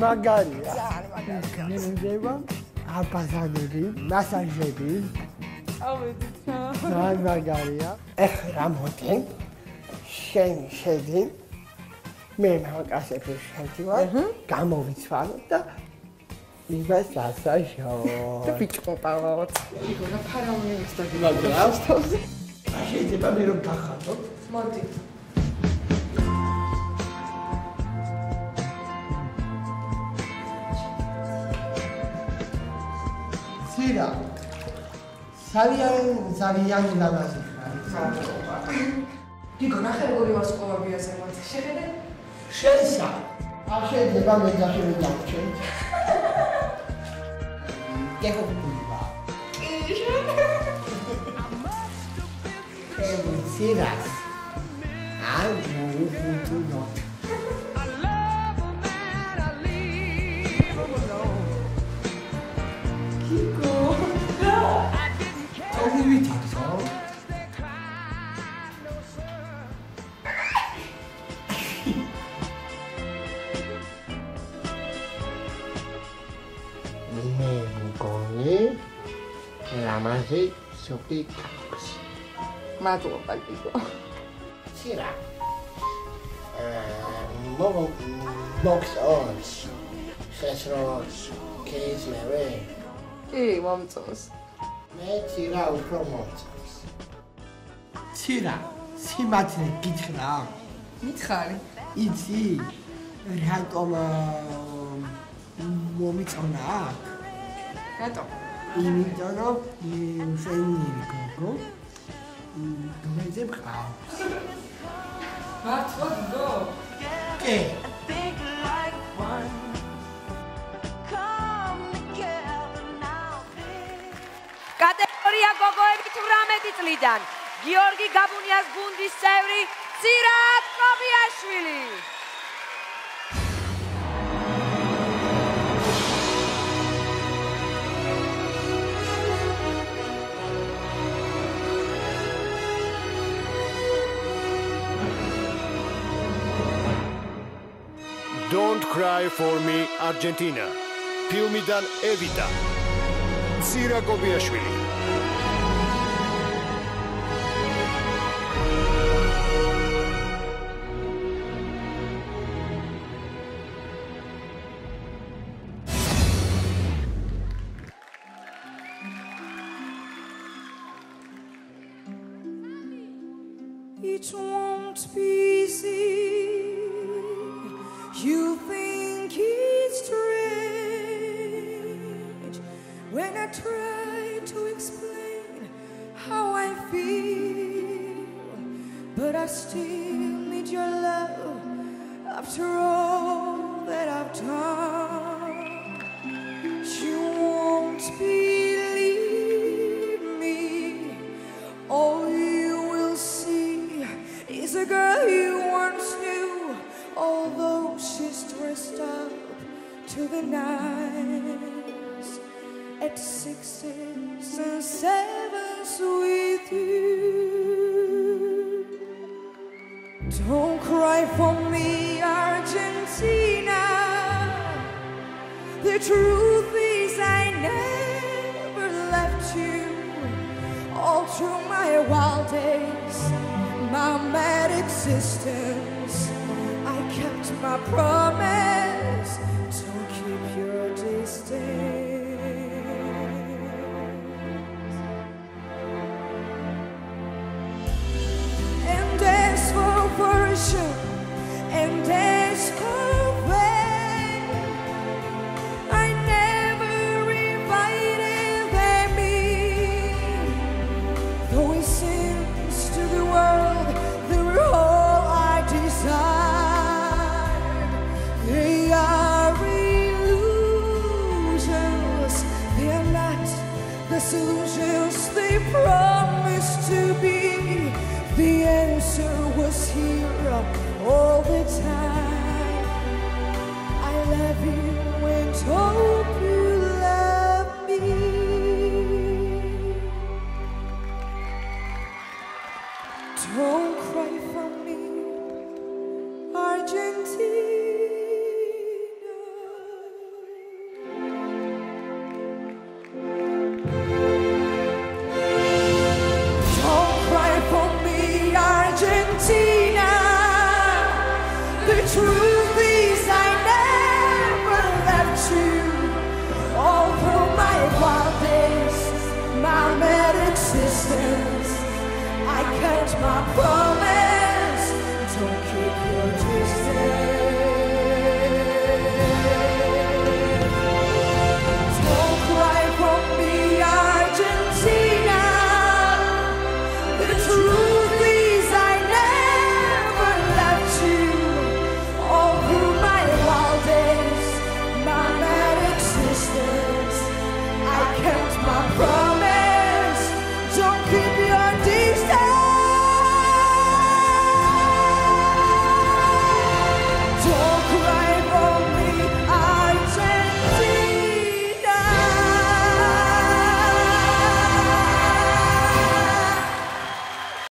მაგარია. ნებდება აპაზანები, მასაჟები. წავედით. ძალიან მაგარია. ეხლა რა მოდი? შენ შედი. მე მაგასები შედი ვარ. გამოვიცვალო და იმას ასაჟო. ბიჭყოპავოთ. იქო რა ფარაონი ვისთაგი. მაგრამ შეიძლება მე რომ გახადო. მოდი. სირა. ძალიან ძალიან ლამაზი ხარ. დიგო ნახე როგორი ვასკოვებია ზემოთ. შეხედე? შენსა. არ შეიძლება მე დაშევი დავჩენ. გეხობულა. ემ სირას. არ მოუხუტუნო. 欲底层。Mengoni, la madre sopi. Mato palpito. Box ons. Case mary. Hey, mom. მე სირა უფრო მომწონს. სირა, სიმართლე გითხრა. მითხარი. იცი რატომ მომიწონა აქ? რატო? იმიტომ რომ შენი გოგო მეზე მყავს. მართლა გიგო? კი. კატეგორია გოგოები 18 წლიდან გიორგი გაბუნიას გუნდის წევრი ცირა კობიაშვილი Don't cry for me Argentina. ფილმიდან ევიტა. ცირა It won't be easy. You think it's strange when I try to explain how I feel, but I still need your love after all although she's dressed up to the nines at sixes and sevens with you. Don't cry for me, Argentina. The truth is, I never left you all through my wild days, my mad existence my promise. Promised to be. The answer was here all the time. I love you and hope change my body.